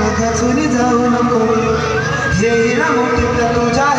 बघा चुनी जाऊ नको हे रामोटी तुझ्या